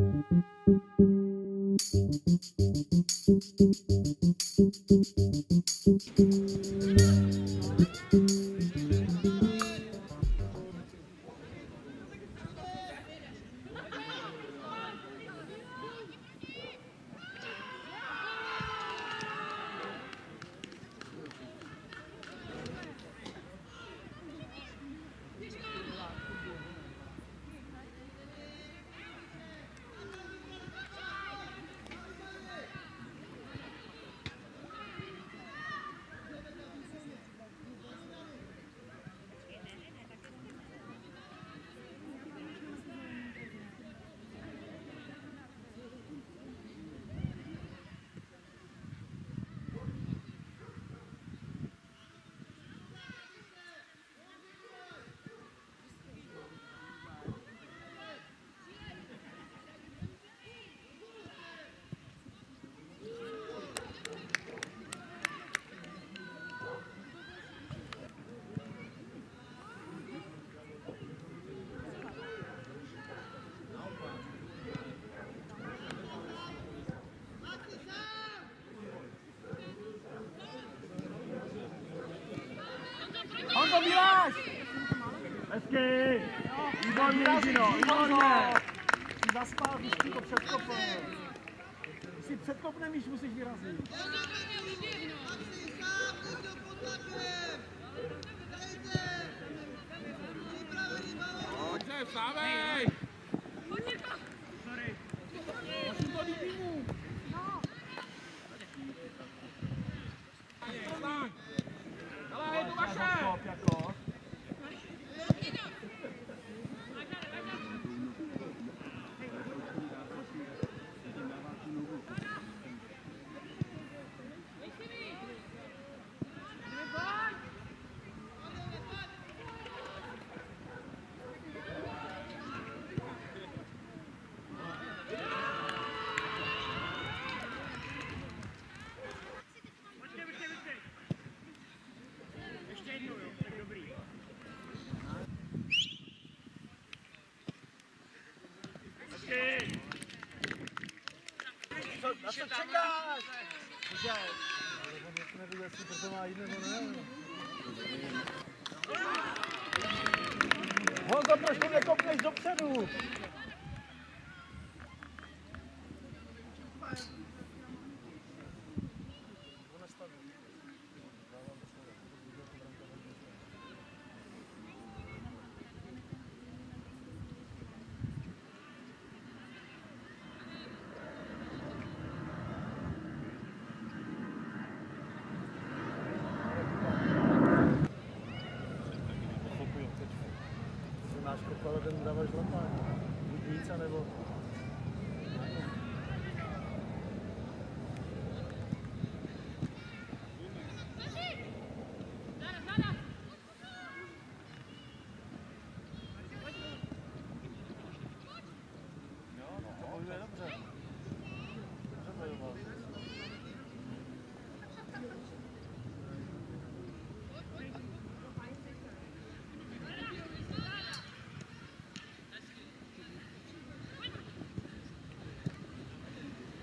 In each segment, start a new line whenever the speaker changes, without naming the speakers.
Thank you. Výborně, Jino, výborně! Jsi zaspal, když ti to předkopl. Když si předkopne míč, musíš vyrazit.
Pojďte,
Co, na co čekáš? Že? Ale on neviděl, jestli proto má jít nebo ne. Honzo, proč to nekopneš dopředu? Kopal, ten dáváš normálně.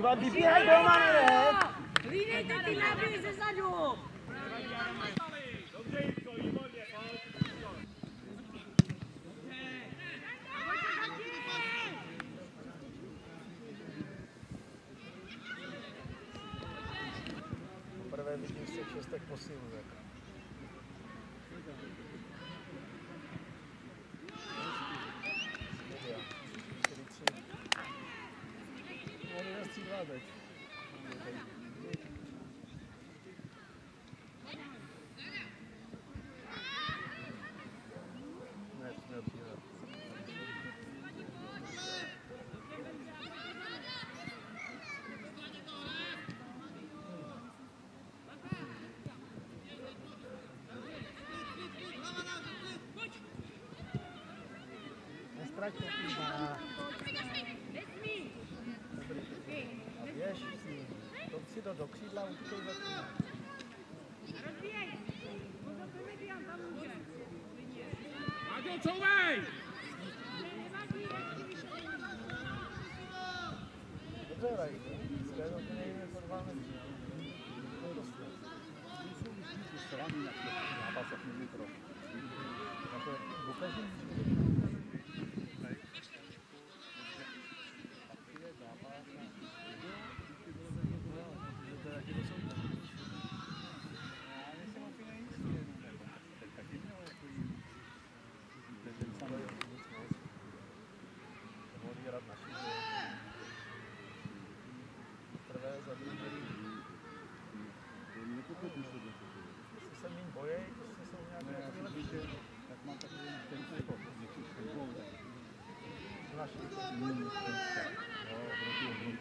Ty vybíhaj doma, ne?
Hlídejte ty náběhy ze zadu!
Dobře, Jitko, výborně, pojď.
Poprvé vidím těch šestek posilu. Jako. Wiesz, to krzydło do krzydła
utknęło. Rozwijaj!
Mago, czołaj! Wczoraj, skoro to nie jest porwane, to
rosło. Są już
nic z na
basach militro. Bo każdy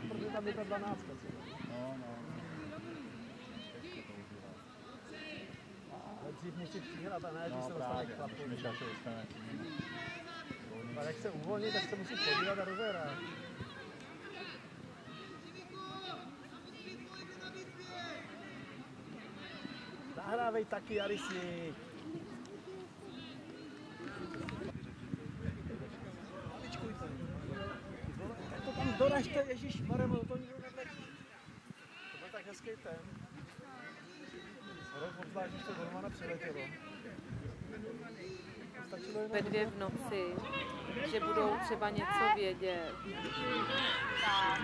Protože tam je ta dvanáctka?
No, no.
Ale dřív musí přihrát a ne, když se dostane k chlapu. Ale jak se uvolní, tak se musí podívat a rozehrát. Zahrávej taky, Arisi. Doražte, Ježíš Marem, to nikdo nevlečí. To byl tak hezký ten. Rok obzvlášť, když to Golmana přiletělo. Stačilo jenom
ve dvě v noci, že budou třeba něco vědět. A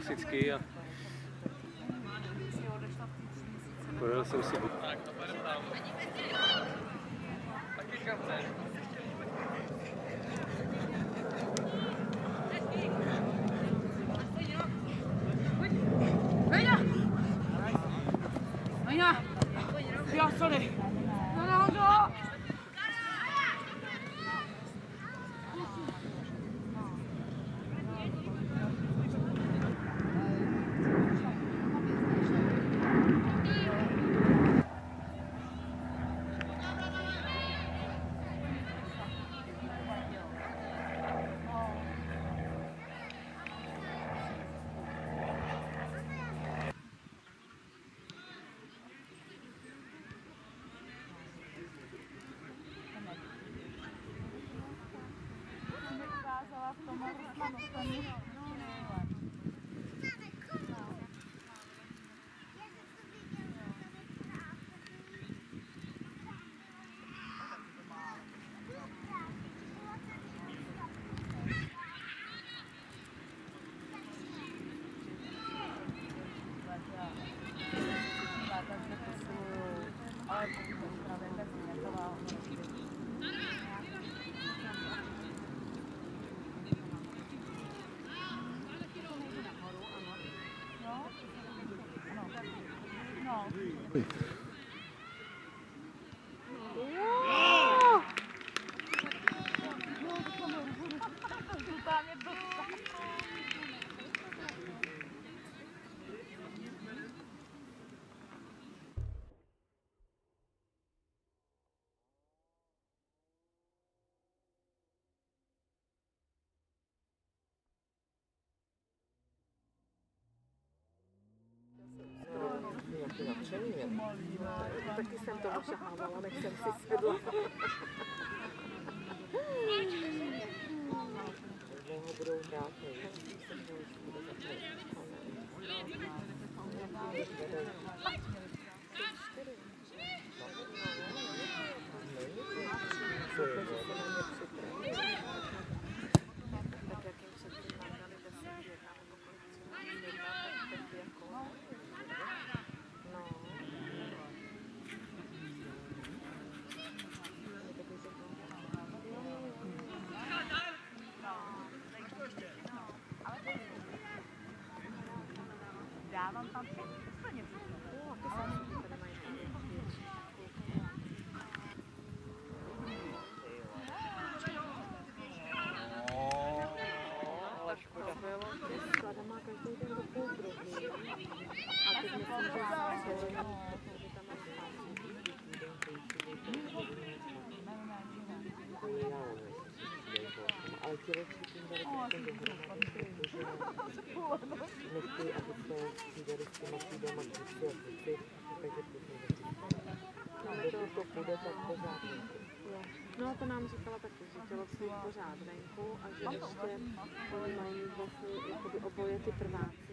klasicky a
podal jsem
si buď. Sorry.
No, no, no. Kamu. Three.
Taky jsem to ošahávala, než jsem si sedla. ho budou hrát, tak jak jim předtím nám dali 10 jedna nebo kolik třeba jedna, tak teď jako... No. Je takový to
Dávám tam úplně všechno.
Jo, ty jsem tady mají ty větší. Ale škoda. Sklada má každý den do půl druhý. A teď myslím, že záleží, že tam máš ale tělocviky dali No a to nám říkala taky, že tělocvik pořád venku a že ještě oni mají vlastně oboje ty prváci,